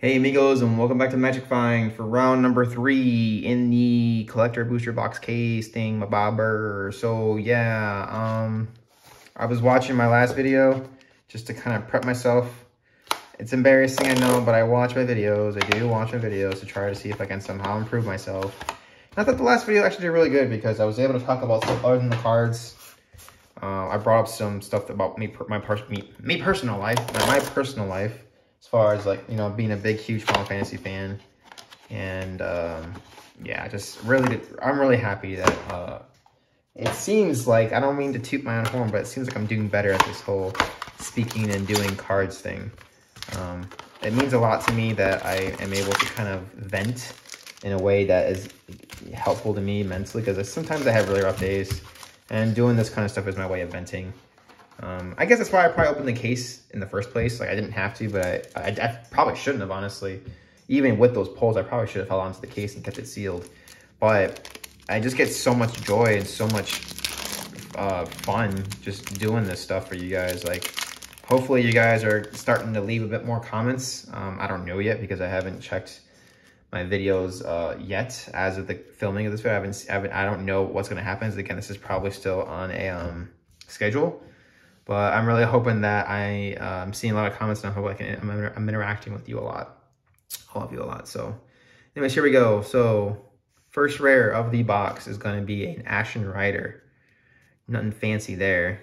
Hey amigos and welcome back to Magic Find for round number three in the collector booster box case thing, my bobber. So yeah, um, I was watching my last video just to kind of prep myself. It's embarrassing, I know, but I watch my videos. I do watch my videos to try to see if I can somehow improve myself. I thought the last video actually did really good because I was able to talk about stuff other than the cards. Uh, I brought up some stuff about me, my me, me personal life, my, my personal life as far as like, you know, being a big, huge Final Fantasy fan. And um, yeah, just really, I'm really happy that uh, it seems like, I don't mean to toot my own horn, but it seems like I'm doing better at this whole speaking and doing cards thing. Um, it means a lot to me that I am able to kind of vent in a way that is helpful to me mentally because sometimes I have really rough days and doing this kind of stuff is my way of venting. Um, I guess that's why I probably opened the case in the first place. Like I didn't have to, but I, I, I probably shouldn't have, honestly. Even with those pulls, I probably should have held onto the case and kept it sealed. But I just get so much joy and so much uh, fun just doing this stuff for you guys. Like, hopefully you guys are starting to leave a bit more comments. Um, I don't know yet because I haven't checked my videos uh, yet as of the filming of this video. I haven't, I, haven't, I don't know what's going to happen. Again, this is probably still on a um, schedule. But I'm really hoping that I, uh, I'm seeing a lot of comments and I hope I can, I'm, I'm interacting with you a lot. All of you a lot. So anyways, here we go. So first rare of the box is going to be an Ashen Rider. Nothing fancy there.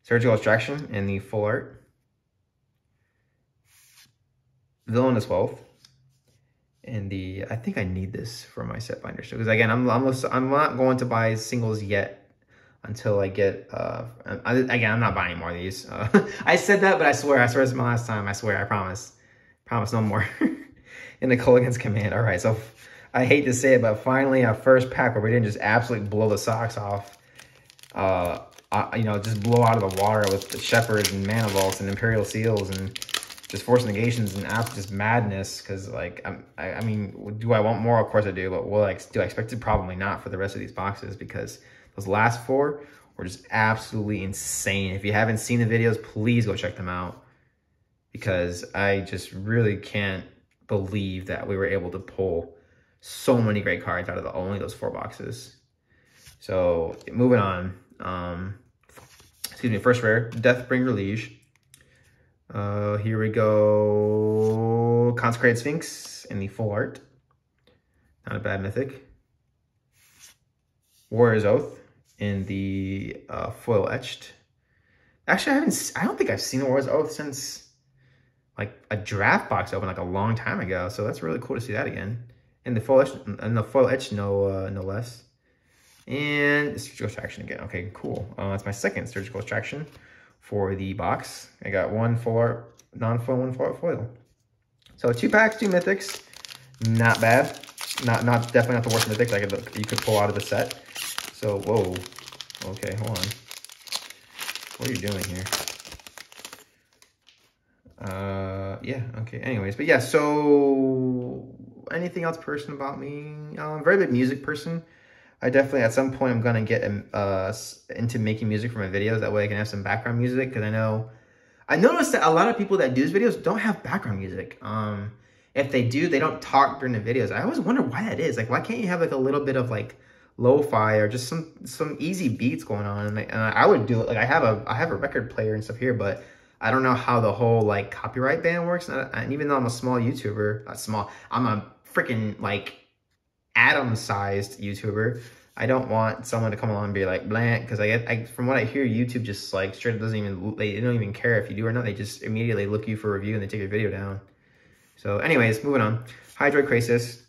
Surgical Extraction in the full art. Villainous Wealth. And the, I think I need this for my set binder. So, because again, I'm, I'm, I'm not going to buy singles yet until I get, uh, I, again, I'm not buying more of these. Uh, I said that, but I swear, I swear it's my last time. I swear, I promise. Promise no more. in the Kolaghan's Command. All right, so I hate to say it, but finally our first pack where we didn't just absolutely blow the socks off. Uh, you know, just blow out of the water with the Shepherds and Mana Vaults and Imperial Seals and just Force Negations and absolute just madness. Because, like, I'm, I, I mean, do I want more? Of course I do. But will I, do I expect it? Probably not for the rest of these boxes because those last four were just absolutely insane. If you haven't seen the videos, please go check them out because I just really can't believe that we were able to pull so many great cards out of the, only those four boxes. So moving on. Um, excuse me, first rare, Deathbringer Liege. Uh, here we go. Consecrated Sphinx in the full art. Not a bad mythic. Warrior's Oath in the uh, foil etched. Actually, I haven't, I don't think I've seen Warrior's Oath since like a draft box open like a long time ago. So that's really cool to see that again. And the foil etched, and the foil etched no, uh, no less. And surgical extraction again. Okay, cool. Uh, that's my second surgical extraction for the box. I got one full art, non-foil, one full foil. So two packs, two mythics. Not bad. Not, not definitely not the worst mythics I could, you could pull out of the set. So, whoa. Okay, hold on. What are you doing here? Uh, yeah, okay. Anyways, but yeah, so anything else person about me? I'm a very big music person. I definitely, at some point, I'm going to get um, uh, into making music for my videos. That way I can have some background music because I know... I noticed that a lot of people that do these videos don't have background music. Um, if they do, they don't talk during the videos. I always wonder why that is. Like, why can't you have like a little bit of like lo-fi or just some some easy beats going on. And, and I would do it like I have a I have a record player and stuff here but I don't know how the whole like copyright ban works. And, uh, and even though I'm a small YouTuber not small I'm a freaking like atom sized YouTuber I don't want someone to come along and be like blank. Because I get I, from what I hear YouTube just like straight up doesn't even they don't even care if you do or not. They just immediately look you for review and they take your video down. So anyways moving on. Hydroid Krasis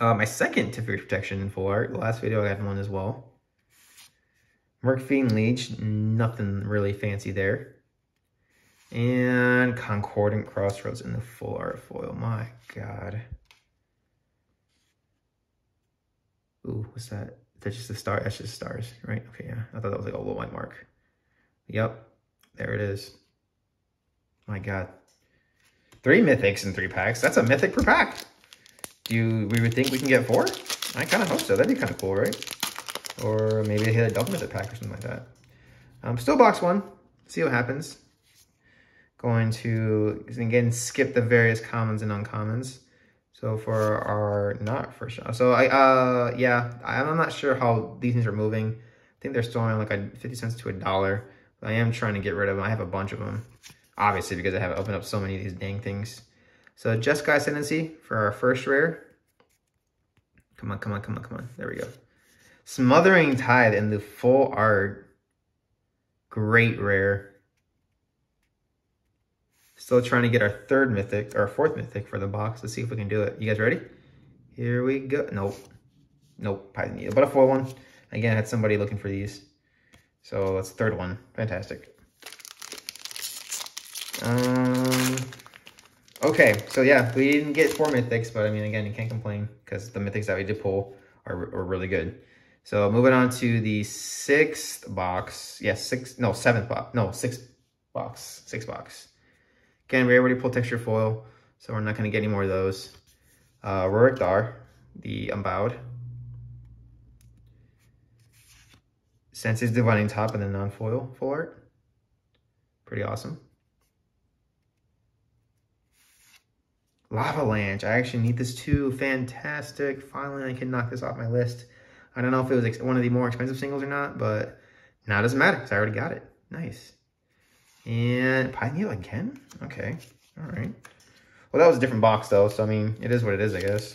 uh, my second Teferi Protection in full art. The last video I had one as well. Murkfiend Liege, nothing really fancy there. And Concordant Crossroads in the full art foil. My God. Ooh, what's that? That's just the star. That's just stars, right? Okay, yeah. I thought that was like a little white mark. Yep, there it is. My God. Three mythics in three packs. That's a mythic per pack. Do you, we would think we can get four? I kind of hope so. That'd be kind of cool, right? Or maybe hit a double mythic pack or something like that. Um, still box one. See what happens. Going to, again, skip the various commons and uncommons. So for our, not for sure. So I, uh, yeah, I'm not sure how these things are moving. I think they're still on like a 50 cents to a dollar. I am trying to get rid of them. I have a bunch of them, obviously, because I have opened up so many of these dang things. So just Jeskai Ascendancy for our first rare. Come on, come on, come on, come on. There we go. Smothering Tide in the full art. Great rare. Still trying to get our third mythic, or fourth mythic for the box. Let's see if we can do it. You guys ready? Here we go. Nope. Nope, needle, but a full one. Again, I had somebody looking for these. So that's the third one. Fantastic. Um, okay, so yeah, we didn't get four mythics, but I mean, again, you can't complain because the mythics that we did pull are, are really good. So moving on to the sixth box. Yes, yeah, six, no, seventh box. No, sixth box, six box. Again, we already pulled texture foil, so we're not going to get any more of those. Uh, Ruric Thar, the Unbowed. Sensei's Divining Top and the non-foil full art. Pretty awesome. Lavalanche. I actually need this too. Fantastic. Finally, I can knock this off my list. I don't know if it was one of the more expensive singles or not, but now it doesn't matter because I already got it. Nice. And Python again? Okay. All right. Well, that was a different box, though, so, I mean, it is what it is, I guess.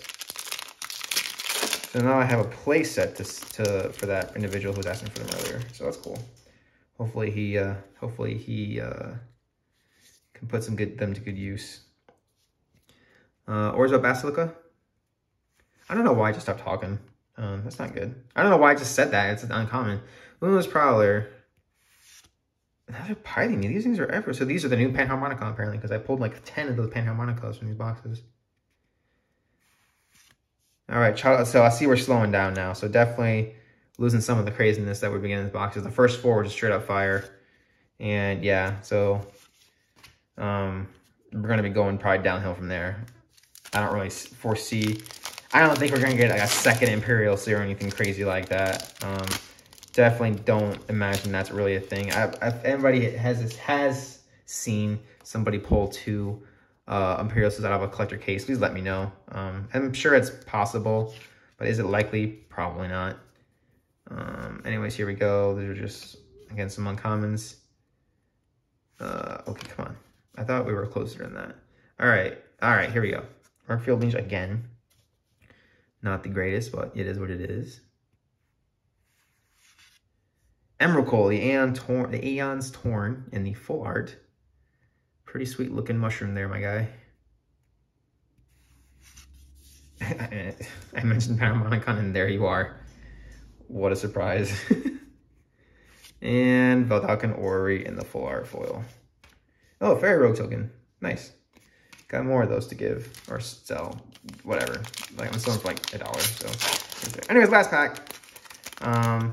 So now I have a play set to, to, for that individual who was asking for them earlier, so that's cool. Hopefully he, uh, hopefully he uh, can put some good them to good use. Uh, Orzhov Basilica. I don't know why I just stopped talking. Um, that's not good. I don't know why I just said that. It's uncommon. Luminous Prowler. Now they're Another Python. These things are ever. So these are the new Panharmonicon apparently because I pulled like 10 of those Panharmonicas from these boxes. All right, so I see we're slowing down now. So definitely losing some of the craziness that we began in the boxes. The first four were just straight up fire. And yeah, so um, we're going to be going probably downhill from there. I don't really foresee I don't think we're going to get like a second Imperial Seal or anything crazy like that. Um, definitely don't imagine that's really a thing. I, if anybody has has seen somebody pull two uh, Imperial Seals out of a collector case, please let me know. Um, I'm sure it's possible, but is it likely? Probably not. Um, anyways, here we go. These are just, again, some uncommons. Uh, okay, come on. I thought we were closer than that. All right. All right, here we go. Field Ninja again. Not the greatest, but it is what it is. Emrakul, the Aeon torn, the Aeon's Torn in the full art. Pretty sweet looking mushroom there, my guy. I mentioned Panharmonicon and there you are. What a surprise. and Vedalken Orrery in the full art foil. Oh, Faerie Rogue token. Nice. Got more of those to give or sell, whatever. Like I'm selling for like a dollar. So, anyways, last pack. Um,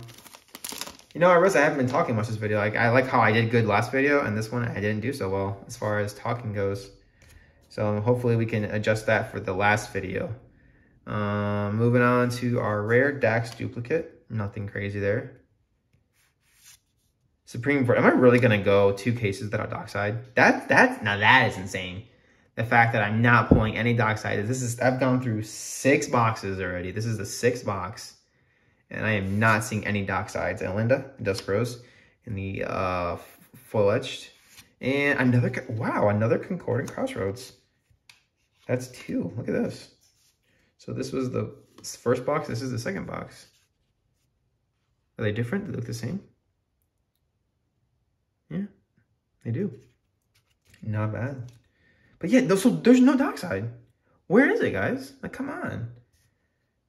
you know, I realized I haven't been talking much this video. Like I like how I did good last video, and this one I didn't do so well as far as talking goes. So hopefully we can adjust that for the last video. Um, moving on to our rare Dack's Duplicate. Nothing crazy there. Supreme Am I really gonna go two cases that are dockside? That that's now that is insane the fact that I'm not pulling any Dockside. This is I've gone through six boxes already. This is the sixth box. And I am not seeing any Docksides. And Elenda, Dusk Rose, in the uh, full etched. And another, wow, another Concordant Crossroads. That's two. Look at this. So this was the first box. This is the second box. Are they different? They look the same? Yeah, they do. Not bad. But yeah, so there's no Dockside. Where is it, guys? Like, come on.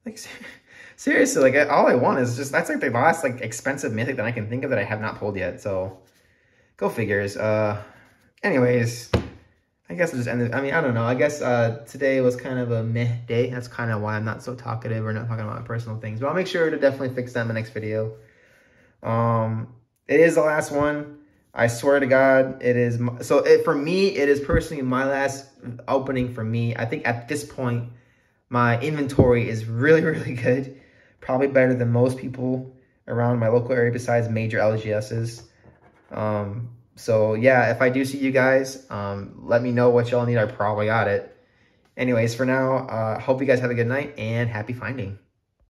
Like, seriously, like, all I want is just, that's like the last, like, expensive mythic that I can think of that I have not pulled yet. So, go figures. Uh, anyways, I guess I'll just end it. I mean, I don't know. I guess uh, today was kind of a meh day. That's kind of why I'm not so talkative or not talking about personal things. But I'll make sure to definitely fix that in the next video. Um, it is the last one. I swear to God, it is. So it, for me, it is personally my last opening for me. I think at this point, my inventory is really, really good. Probably better than most people around my local area besides major LGSs. Um, so yeah, if I do see you guys, um, let me know what y'all need. I probably got it. Anyways, for now, uh, hope you guys have a good night and happy finding.